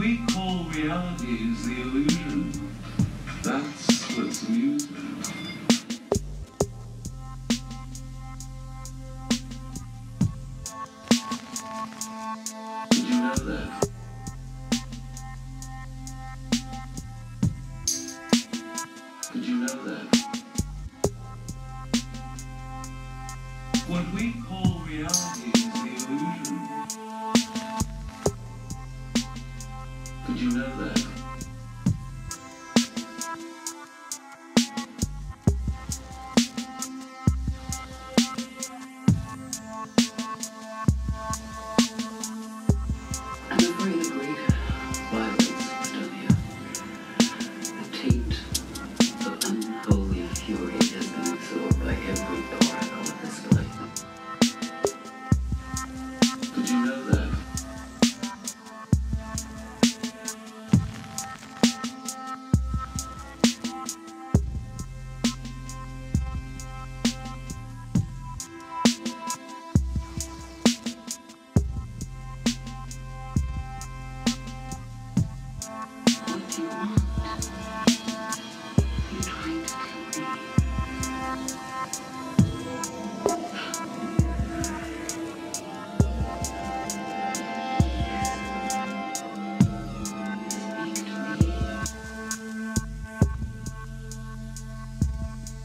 we call reality is the illusion, that's what's amusing. Did you know that? Did you know that? What we call reality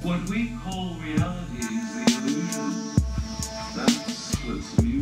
What we call reality is the illusion. That's what's new.